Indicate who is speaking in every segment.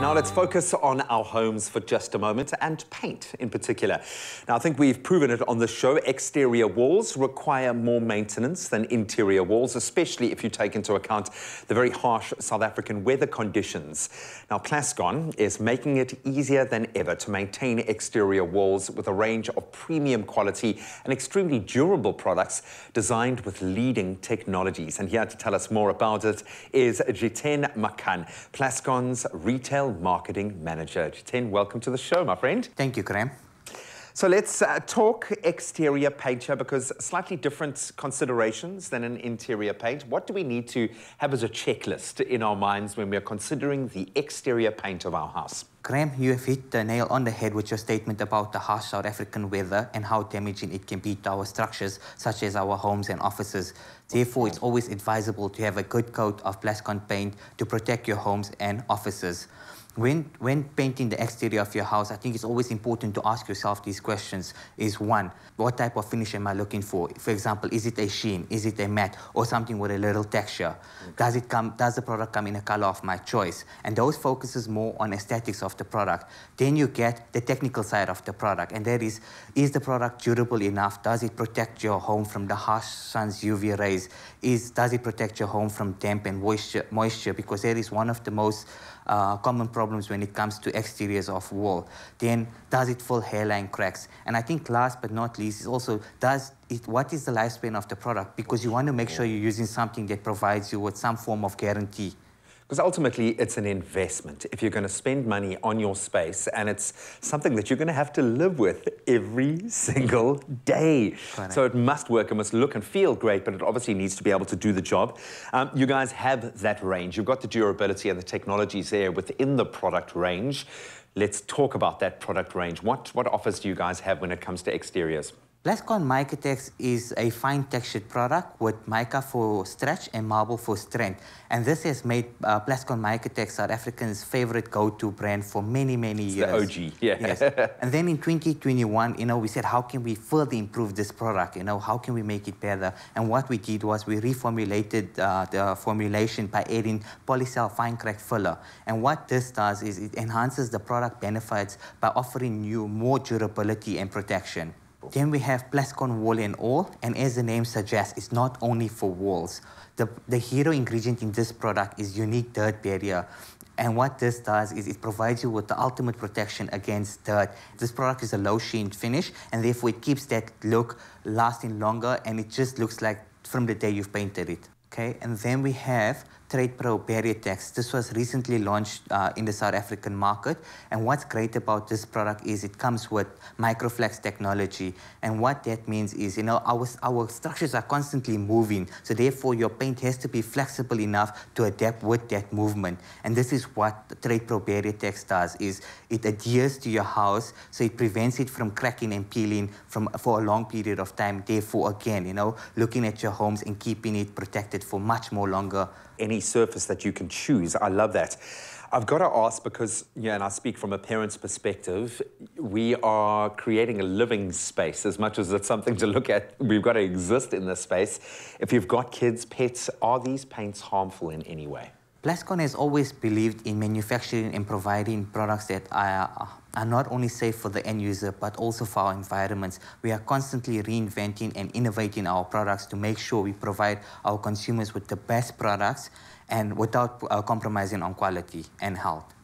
Speaker 1: Now let's focus on our homes for just a moment and paint in particular. Now I think we've proven it on the show. Exterior walls require more maintenance than interior walls, especially if you take into account the very harsh South African weather conditions. Now Plascon is making it easier than ever to maintain exterior walls with a range of premium quality and extremely durable products designed with leading technologies. And here to tell us more about it is Jiten Makan, Plascon's retail Marketing Manager. Jiten, welcome to the show, my friend.
Speaker 2: Thank you, Graham.
Speaker 1: So let's uh, talk exterior paint here because slightly different considerations than an interior paint. What do we need to have as a checklist in our minds when we're considering the exterior paint of our house?
Speaker 2: Graham, you have hit the nail on the head with your statement about the harsh South African weather and how damaging it can be to our structures, such as our homes and offices. Therefore, it's always advisable to have a good coat of Plascon paint to protect your homes and offices when, when painting the exterior of your house, I think it's always important to ask yourself these questions. Is one, what type of finish am I looking for? For example, is it a sheen? Is it a matte? Or something with a little texture? Does it come, does the product come in a color of my choice? And those focuses more on aesthetics of the product. Then you get the technical side of the product. And that is, is the product durable enough? Does it protect your home from the harsh sun's UV rays? Is, does it protect your home from damp and moisture? moisture? Because that is one of the most uh, common problems when it comes to exteriors of wall. Then does it fill hairline cracks? And I think last but not least is also does it, what is the lifespan of the product? Because you want to make sure you're using something that provides you with some form of guarantee.
Speaker 1: Because ultimately, it's an investment. If you're going to spend money on your space, and it's something that you're going to have to live with every single day. Correct. So it must work, it must look and feel great, but it obviously needs to be able to do the job. Um, you guys have that range. You've got the durability and the technologies there within the product range. Let's talk about that product range. What, what offers do you guys have when it comes to exteriors?
Speaker 2: Plascon Micatex is a fine textured product with mica for stretch and marble for strength. And this has made uh, Plascon Micatex South African's favorite go-to brand for many, many
Speaker 1: it's
Speaker 2: years.
Speaker 1: the OG, yeah.
Speaker 2: Yes. and then in 2021, you know, we said, how can we further improve this product? You know, how can we make it better? And what we did was we reformulated uh, the formulation by adding polycell fine crack filler. And what this does is it enhances the product benefits by offering you more durability and protection. Then we have Plascon Wall and All, and as the name suggests, it's not only for walls. The, the hero ingredient in this product is unique dirt barrier. And what this does is it provides you with the ultimate protection against dirt. This product is a low sheen finish, and therefore it keeps that look lasting longer, and it just looks like from the day you've painted it. Okay, and then we have Trade Pro Barrietex. This was recently launched uh, in the South African market. And what's great about this product is it comes with microflex technology. And what that means is, you know, our, our structures are constantly moving. So therefore, your paint has to be flexible enough to adapt with that movement. And this is what Trade Pro Barrietex does, is it adheres to your house, so it prevents it from cracking and peeling from, for a long period of time. Therefore, again, you know, looking at your homes and keeping it protected for much more longer
Speaker 1: any surface that you can choose. I love that. I've got to ask because, yeah, and I speak from a parent's perspective, we are creating a living space as much as it's something to look at. We've got to exist in this space. If you've got kids, pets, are these paints harmful in any way?
Speaker 2: Plascon has always believed in manufacturing and providing products that are, are not only safe for the end user, but also for our environments. We are constantly reinventing and innovating our products to make sure we provide our consumers with the best products and without uh, compromising on quality and health.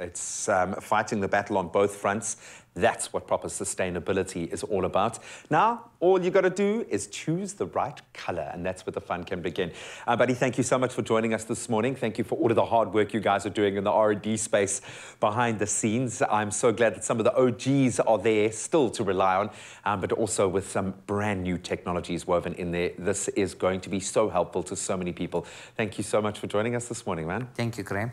Speaker 1: It's um, fighting the battle on both fronts. That's what proper sustainability is all about. Now, all you got to do is choose the right color, and that's where the fun can begin. Uh, Buddy, thank you so much for joining us this morning. Thank you for all of the hard work you guys are doing in the R&D space behind the scenes. I'm so glad that some of the OGs are there still to rely on, um, but also with some brand new technologies woven in there. This is going to be so helpful to so many people. Thank you so much for joining us this morning, man.
Speaker 2: Thank you, Graham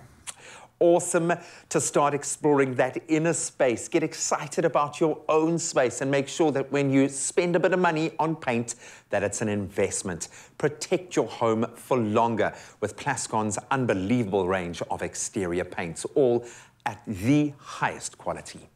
Speaker 1: awesome to start exploring that inner space. Get excited about your own space and make sure that when you spend a bit of money on paint, that it's an investment. Protect your home for longer with Plascon's unbelievable range of exterior paints, all at the highest quality.